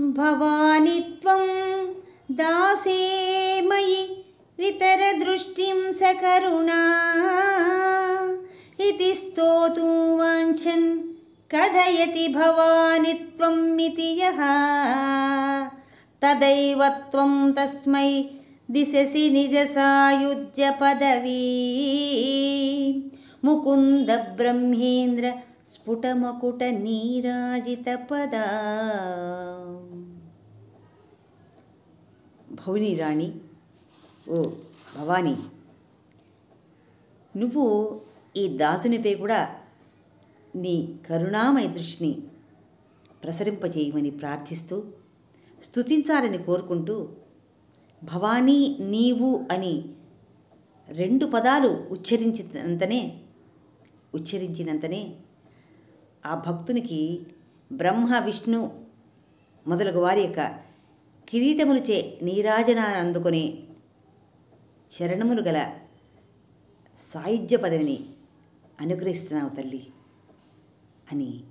भवानि त्वं दासे मयि वितरदृष्टिं सकरुणा इति स्तोतुं वाञ्छन् कथयति भवानि त्वम् इति यः। तदैव त्वं तस्मै दिशसि निजसायुज्यपदवी। ముకుంద బ్రహ్మేంద్ర స్ఫుటమకుట నీరాజిత పద. భువని రాణి ఓ భవానీ నువ్వు ఈ దాసునిపై కూడా నీ కరుణామయ దృష్టిని ప్రసరింపజేయమని ప్రార్థిస్తూ స్తుతించాలని కోరుకుంటూ భవానీ నీవు అని రెండు పదాలు ఉచ్చరించినంతనే ఉచ్చరించినంతనే ఆ భక్తునికి బ్రహ్మ విష్ణు మొదలగు వారి యొక్క కిరీటములచే నీరాజనాన్ని అందుకొని చరణములు గల సాయుధ్య పదవిని అనుగ్రహిస్తున్నావు తల్లి అని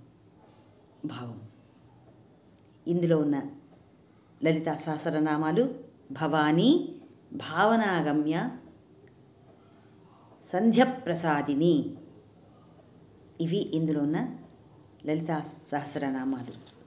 భావం. ఇందులో ఉన్న లలితా సహస్రనామాలు భవానీ భావనాగమ్య సంధ్యప్రసాదిని ఇవి ఇందులో ఉన్న లలితా సహస్రనామాలు.